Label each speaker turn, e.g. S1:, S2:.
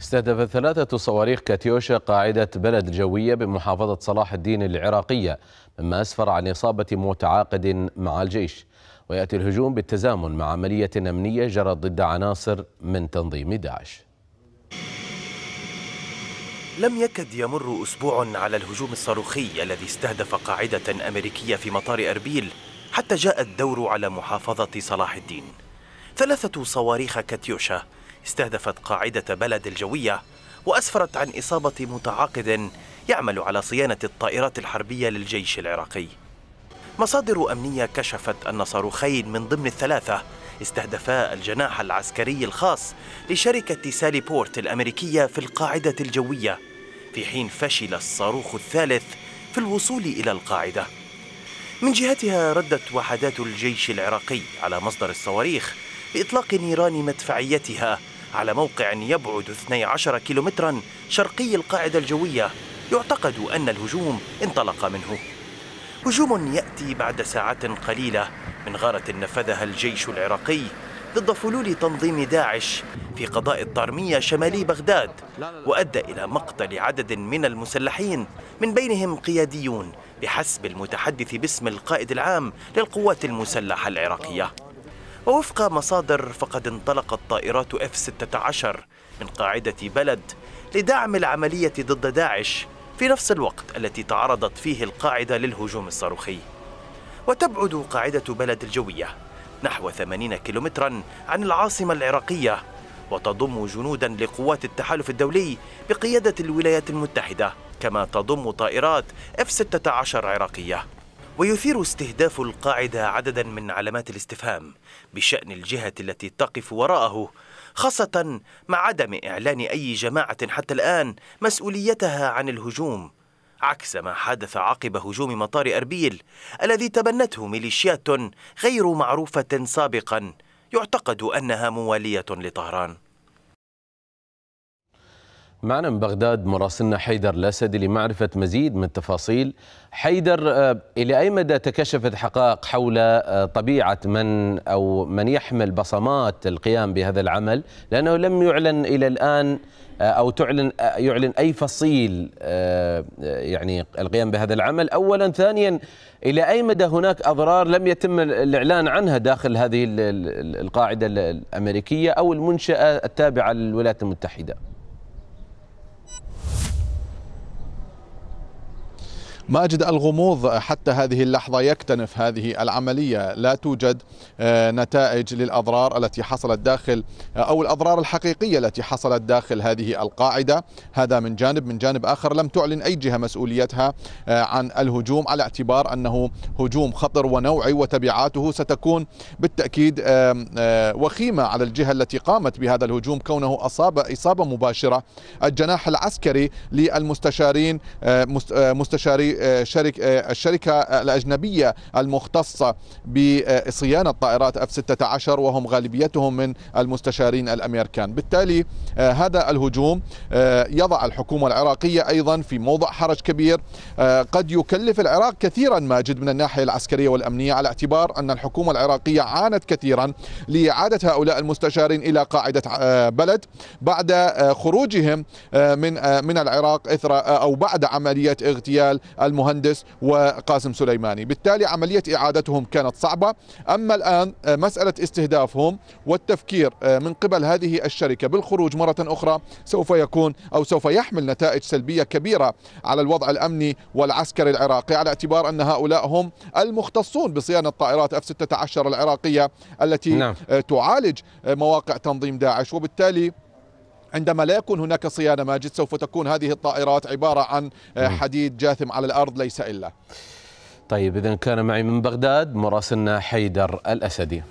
S1: استهدفت ثلاثة صواريخ كاتيوشا قاعدة بلد جوية بمحافظة صلاح الدين العراقية مما أسفر عن إصابة متعاقد مع الجيش. ويأتي الهجوم بالتزامن مع عملية أمنية جرت ضد عناصر من تنظيم داعش.
S2: لم يكد يمر أسبوع على الهجوم الصاروخي الذي استهدف قاعدة أمريكية في مطار أربيل حتى جاء الدور على محافظة صلاح الدين. ثلاثة صواريخ كاتيوشا استهدفت قاعدة بلد الجوية وأسفرت عن إصابة متعاقد يعمل على صيانة الطائرات الحربية للجيش العراقي. مصادر أمنية كشفت أن صاروخين من ضمن الثلاثة استهدفا الجناح العسكري الخاص لشركة سالي بورت الأمريكية في القاعدة الجوية في حين فشل الصاروخ الثالث في الوصول إلى القاعدة. من جهتها ردت وحدات الجيش العراقي على مصدر الصواريخ بإطلاق نيران مدفعيتها على موقع يبعد 12 كيلومترا شرقي القاعدة الجوية. يعتقد أن الهجوم انطلق منه. هجوم يأتي بعد ساعات قليلة من غارة نفذها الجيش العراقي ضد فلول تنظيم داعش في قضاء الطارمية شمالي بغداد وأدى إلى مقتل عدد من المسلحين من بينهم قياديون بحسب المتحدث باسم القائد العام للقوات المسلحة العراقية. ووفق مصادر فقد انطلقت طائرات F-16 من قاعدة بلد لدعم العملية ضد داعش في نفس الوقت التي تعرضت فيه القاعدة للهجوم الصاروخي. وتبعد قاعدة بلد الجوية نحو 80 كيلومترا عن العاصمة العراقية وتضم جنودا لقوات التحالف الدولي بقيادة الولايات المتحدة كما تضم طائرات F-16 عراقية. ويثير استهداف القاعدة عددا من علامات الاستفهام بشأن الجهة التي تقف وراءه خاصة مع عدم إعلان أي جماعة حتى الآن مسؤوليتها عن الهجوم عكس ما حدث عقب هجوم مطار أربيل الذي تبنته ميليشيات غير معروفة سابقا يعتقد أنها موالية لطهران.
S1: معنا من بغداد مراسلنا حيدر الأسدي لمعرفة مزيد من التفاصيل. حيدر آه، إلى أي مدى تكشفت حقائق حول آه، طبيعة من أو من يحمل بصمات القيام بهذا العمل؟ لأنه لم يعلن إلى الآن آه، أو تعلن يعلن أي فصيل يعني القيام بهذا العمل. أولا ثانيا إلى أي مدى هناك أضرار لم يتم الإعلان عنها داخل هذه القاعدة الأمريكية أو المنشأة التابعة للولايات المتحدة
S3: ماجد الغموض حتى هذه اللحظة يكتنف هذه العملية. لا توجد آه، نتائج للأضرار التي حصلت داخل آه، أو الأضرار الحقيقية التي حصلت داخل هذه القاعدة. هذا من جانب. من جانب آخر لم تعلن أي جهة مسؤوليتها آه، عن الهجوم على اعتبار أنه هجوم خطر ونوعي وتبعاته ستكون بالتأكيد وخيمة على الجهة التي قامت بهذا الهجوم. كونه أصاب إصابة مباشرة الجناح العسكري للمستشارين مستشاري شركة الشركة الأجنبية المختصة بصيانة طائرات اف 16 وهم غالبيتهم من المستشارين الأمريكان، بالتالي آه، هذا الهجوم آه، يضع الحكومة العراقية أيضا في موضع حرج كبير. آه، قد يكلف العراق كثيرا ماجد من الناحية العسكرية والأمنية على اعتبار أن الحكومة العراقية عانت كثيرا لإعادة هؤلاء المستشارين إلى قاعدة بلد بعد خروجهم من من العراق إثر أو بعد عملية اغتيال المهندس وقاسم سليماني. بالتالي عملية إعادتهم كانت صعبة. أما الآن آه، مسألة استهدافهم والتفكير آه، من قبل هذه الشركة بالخروج مرة أخرى سوف يكون أو سوف يحمل نتائج سلبية كبيرة على الوضع الأمني والعسكري العراقي على اعتبار أن هؤلاء هم المختصون بصيانة طائرات اف 16 العراقية التي نعم. آه، تعالج مواقع تنظيم داعش. وبالتالي عندما لا يكون هناك صيانة ماجد سوف تكون هذه الطائرات عبارة عن آه، حديد جاثم على الأرض ليس إلا.
S1: طيب إذا كان معي من بغداد مراسلنا حيدر الأسدي.